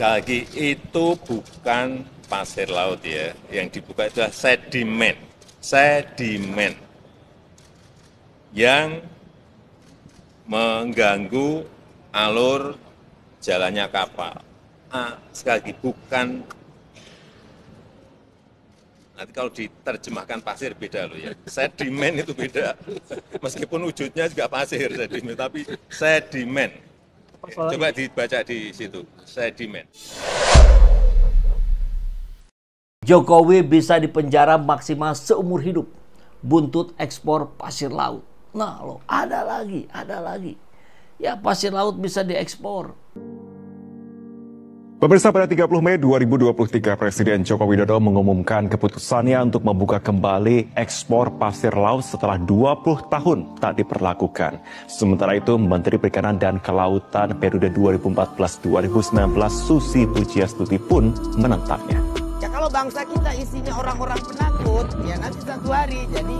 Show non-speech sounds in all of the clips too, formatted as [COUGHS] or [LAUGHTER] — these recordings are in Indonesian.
sekali lagi itu bukan pasir laut ya. Yang dibuka itu adalah sedimen. Sedimen. Yang mengganggu alur jalannya kapal. Ah, sekali lagi bukan nanti kalau diterjemahkan pasir beda loh ya. Sedimen itu beda. Meskipun wujudnya juga pasir sedimen, tapi sedimen. Coba dibaca di situ, sedimen. Jokowi bisa dipenjara maksimal seumur hidup. Buntut ekspor pasir laut. Nah loh, ada lagi, ada lagi. Ya pasir laut bisa diekspor. Pemirsa pada 30 Mei 2023 Presiden Joko Widodo mengumumkan keputusannya untuk membuka kembali ekspor pasir laut setelah 20 tahun tak diperlakukan. Sementara itu Menteri Perikanan dan Kelautan periode 2014-2019 Susi Pujiastuti pun menentangnya. Kalau bangsa kita isinya orang-orang penakut, ya nanti satu hari jadi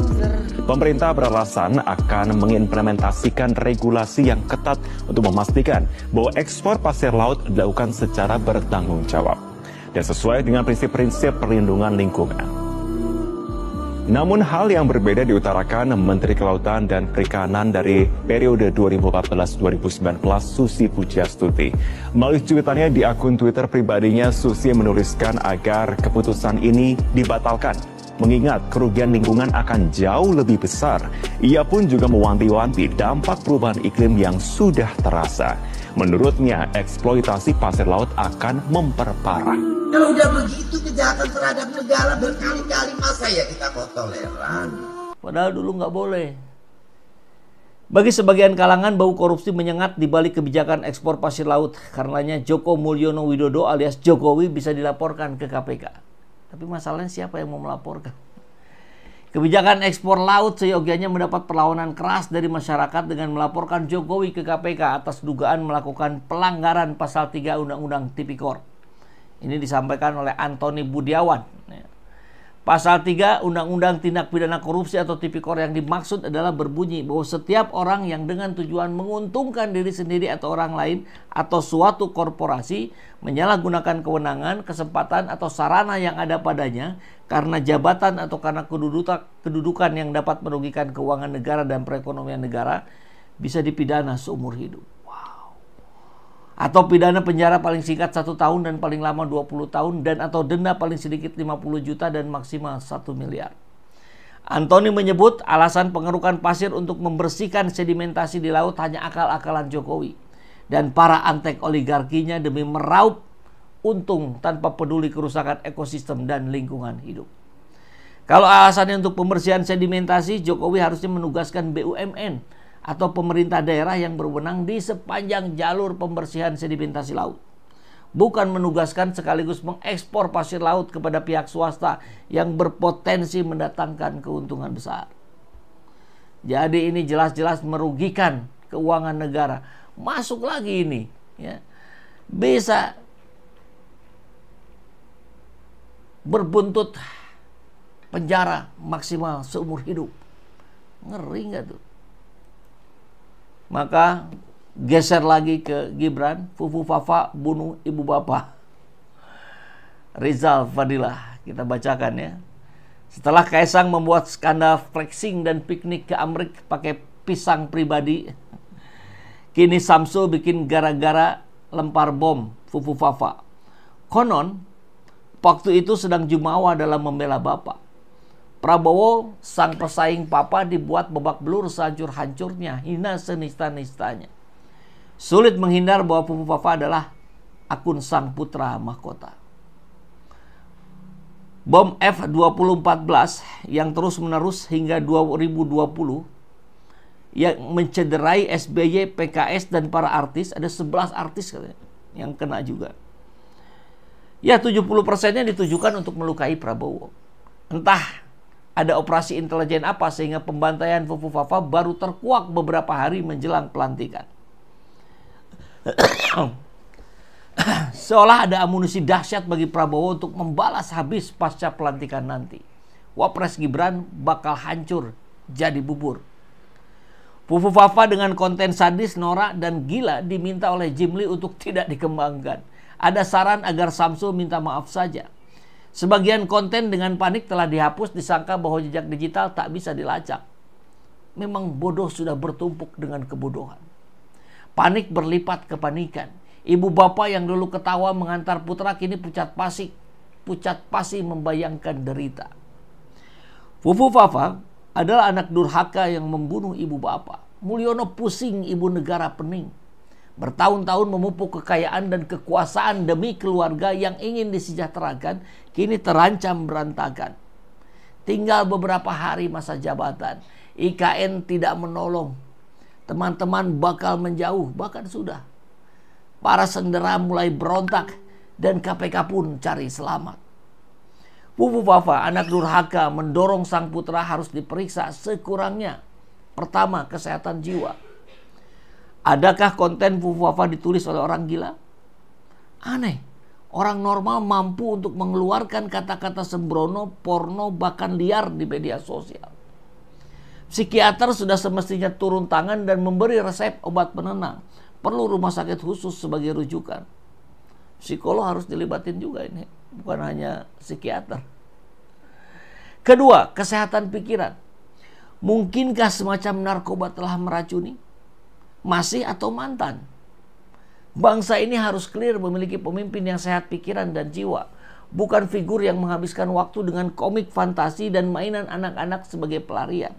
loser. Pemerintah beralasan akan mengimplementasikan regulasi yang ketat untuk memastikan bahwa ekspor pasir laut dilakukan secara bertanggung jawab dan sesuai dengan prinsip-prinsip perlindungan lingkungan. Namun hal yang berbeda diutarakan Menteri Kelautan dan Perikanan dari periode 2014-2019 Susi Pujastuti. Melalui cuitannya di akun Twitter pribadinya, Susi menuliskan agar keputusan ini dibatalkan. Mengingat kerugian lingkungan akan jauh lebih besar, ia pun juga mewanti-wanti dampak perubahan iklim yang sudah terasa. Menurutnya, eksploitasi pasir laut akan memperparah. Kalau udah begitu kejahatan terhadap negara berkali-kali masa ya kita kok toleran. Padahal dulu nggak boleh. Bagi sebagian kalangan, bau korupsi menyengat di balik kebijakan ekspor pasir laut. Karenanya Joko Mulyono Widodo alias Jokowi bisa dilaporkan ke KPK. Tapi masalahnya siapa yang mau melaporkan? Kebijakan ekspor laut seyogianya mendapat perlawanan keras dari masyarakat dengan melaporkan Jokowi ke KPK atas dugaan melakukan pelanggaran pasal 3 Undang-Undang Tipikor. Ini disampaikan oleh Antoni Budiawan. Ya. Pasal 3 Undang-Undang Tindak Pidana Korupsi atau Tipikor yang dimaksud adalah berbunyi bahwa setiap orang yang dengan tujuan menguntungkan diri sendiri atau orang lain atau suatu korporasi menyalahgunakan kewenangan, kesempatan atau sarana yang ada padanya karena jabatan atau karena kedudukan yang dapat merugikan keuangan negara dan perekonomian negara bisa dipidana seumur hidup atau pidana penjara paling singkat satu tahun dan paling lama 20 tahun dan atau denda paling sedikit 50 juta dan maksimal 1 miliar. Antoni menyebut alasan pengerukan pasir untuk membersihkan sedimentasi di laut hanya akal-akalan Jokowi dan para antek oligarkinya demi meraup untung tanpa peduli kerusakan ekosistem dan lingkungan hidup. Kalau alasannya untuk pembersihan sedimentasi, Jokowi harusnya menugaskan BUMN atau pemerintah daerah yang berwenang di sepanjang jalur pembersihan sedimentasi laut. Bukan menugaskan sekaligus mengekspor pasir laut kepada pihak swasta yang berpotensi mendatangkan keuntungan besar. Jadi ini jelas-jelas merugikan keuangan negara. Masuk lagi ini, ya. Bisa berbuntut penjara maksimal seumur hidup. Ngeri nggak tuh? Maka geser lagi ke Gibran, Fufu Fafa bunuh ibu bapak. Rizal Fadilah, kita bacakan ya. Setelah Kaisang membuat skandal flexing dan piknik ke Amerika pakai pisang pribadi, kini Samsul bikin gara-gara lempar bom Fufu Fafa. Konon, waktu itu sedang jumawa dalam membela bapak. Prabowo, sang pesaing papa dibuat babak belur sehancur-hancurnya, hina senista-nistanya. Sulit menghindar bahwa Pupu Papa adalah akun sang putra mahkota. Bom F-2014 yang terus-menerus hingga 2020 yang mencederai SBY, PKS, dan para artis, ada 11 artis katanya yang kena juga. Ya 70 persennya ditujukan untuk melukai Prabowo. Entah ada operasi intelijen apa sehingga pembantaian Fufu Fafa baru terkuak beberapa hari menjelang pelantikan. [COUGHS] Seolah ada amunisi dahsyat bagi Prabowo untuk membalas habis pasca pelantikan nanti. Wapres Gibran bakal hancur jadi bubur. Fufu Fafa dengan konten sadis, norak, dan gila diminta oleh Jimli untuk tidak dikembangkan. ada saran agar Samsul minta maaf saja. Sebagian konten dengan panik telah dihapus disangka bahwa jejak digital tak bisa dilacak. Memang bodoh sudah bertumpuk dengan kebodohan. Panik berlipat kepanikan. Ibu bapak yang dulu ketawa mengantar putra kini pucat pasi, pucat pasi membayangkan derita. Fufu Fafa adalah anak durhaka yang membunuh ibu bapak. Mulyono pusing ibu negara pening. Bertahun-tahun memupuk kekayaan dan kekuasaan demi keluarga yang ingin disejahterakan, kini terancam berantakan. Tinggal beberapa hari masa jabatan, IKN tidak menolong. Teman-teman bakal menjauh, bahkan sudah. Para sendera mulai berontak dan KPK pun cari selamat. Pupu Fafa, anak durhaka, mendorong sang putra harus diperiksa sekurangnya. Pertama, kesehatan jiwa. Adakah konten Pupu Fafa ditulis oleh orang gila? Aneh. Orang normal mampu untuk mengeluarkan kata-kata sembrono, porno, bahkan liar di media sosial. Psikiater sudah semestinya turun tangan dan memberi resep obat penenang. Perlu rumah sakit khusus sebagai rujukan. Psikolog harus dilibatin juga ini bukan hanya psikiater. Kedua, kesehatan pikiran. Mungkinkah semacam narkoba telah meracuni? Masih atau mantan? Bangsa ini harus clear memiliki pemimpin yang sehat pikiran dan jiwa. Bukan figur yang menghabiskan waktu dengan komik fantasi dan mainan anak-anak sebagai pelarian.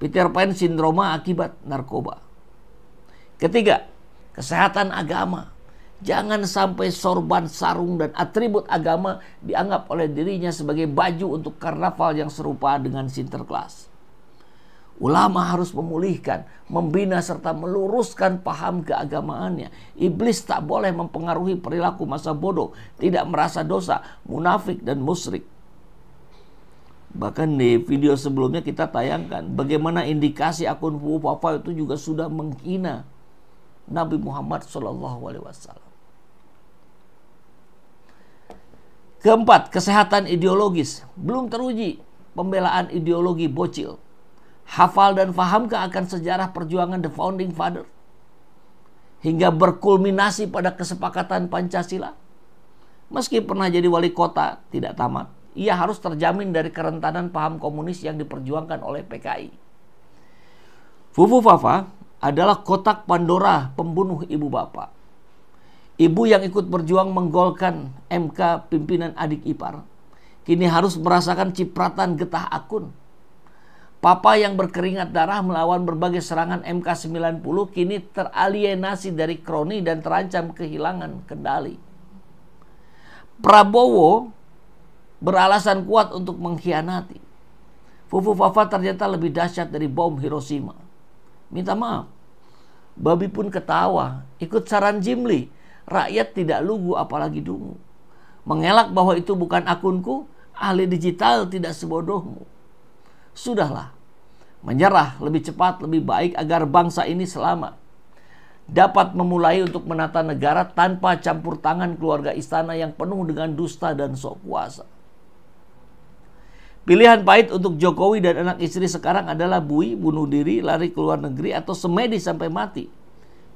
Peter Pan sindroma akibat narkoba. Ketiga, kesehatan agama. Jangan sampai sorban, sarung, dan atribut agama dianggap oleh dirinya sebagai baju untuk karnaval yang serupa dengan Sinterklas. Ulama harus memulihkan, membina serta meluruskan paham keagamaannya. Iblis tak boleh mempengaruhi perilaku masa bodoh, tidak merasa dosa, munafik dan musyrik. Bahkan di video sebelumnya kita tayangkan bagaimana indikasi akun Fufafa itu juga sudah menghina Nabi Muhammad SAW. Keempat, kesehatan ideologis. Belum teruji pembelaan ideologi bocil. Hafal dan fahamkah akan sejarah perjuangan The Founding Father? Hingga berkulminasi pada kesepakatan Pancasila? Meski pernah jadi wali kota, tidak tamat. Ia harus terjamin dari kerentanan paham komunis yang diperjuangkan oleh PKI. Fufu Fafa adalah kotak Pandora pembunuh ibu bapak Ibu yang ikut berjuang menggolkan MK pimpinan adik ipar, kini harus merasakan cipratan getah akun. Papa yang berkeringat darah melawan berbagai serangan MK90 kini teralienasi dari kroni dan terancam kehilangan kendali. Prabowo beralasan kuat untuk mengkhianati. Fufu Fafa ternyata lebih dahsyat dari bom Hiroshima. Minta maaf. Babi pun ketawa, ikut saran Jimli Rakyat tidak lugu apalagi dungu. Mengelak bahwa itu bukan akunku, ahli digital tidak sebodohmu. Sudahlah, menyerah lebih cepat lebih baik agar bangsa ini selamat. Dapat memulai untuk menata negara tanpa campur tangan keluarga istana yang penuh dengan dusta dan sok kuasa. Pilihan pahit untuk Jokowi dan anak istri sekarang adalah bui, bunuh diri, lari ke luar negeri, atau semedi sampai mati.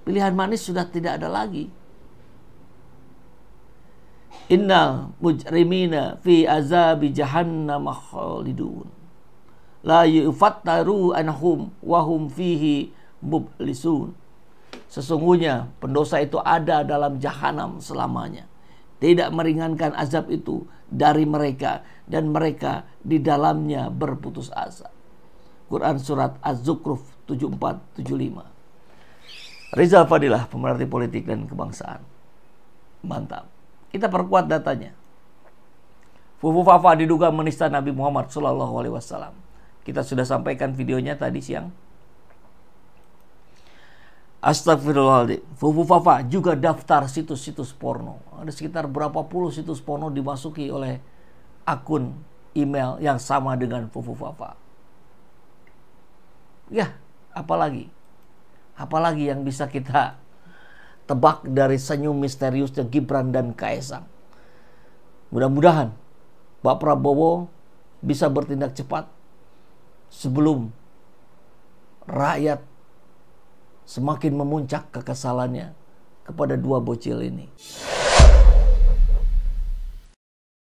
Pilihan manis sudah tidak ada lagi. Inna mujrimina fi azabi jahannam khalidun. La yufattaru anhum wahum fihi mublisun. Sesungguhnya pendosa itu ada dalam jahanam selamanya. Tidak meringankan azab itu dari mereka dan mereka di dalamnya berputus asa. Quran Surat Az-Zukhruf 7475 Rizal Fadilah, pemerhati politik dan kebangsaan. Mantap. Kita perkuat datanya. Fufu Fafa diduga menista Nabi Muhammad Shallallahu Alaihi Wasallam. Kita sudah sampaikan videonya tadi siang. Astagfirullahaladzim. Fufu Fafa juga daftar situs-situs porno. Ada sekitar berapa puluh situs porno dimasuki oleh akun email yang sama dengan Fufu Fafa. Ya, apalagi? Apalagi yang bisa kita tebak dari senyum misteriusnya Gibran dan Kaisang. Mudah-mudahan Pak Prabowo bisa bertindak cepat sebelum rakyat semakin memuncak kekesalannya kepada dua bocil ini.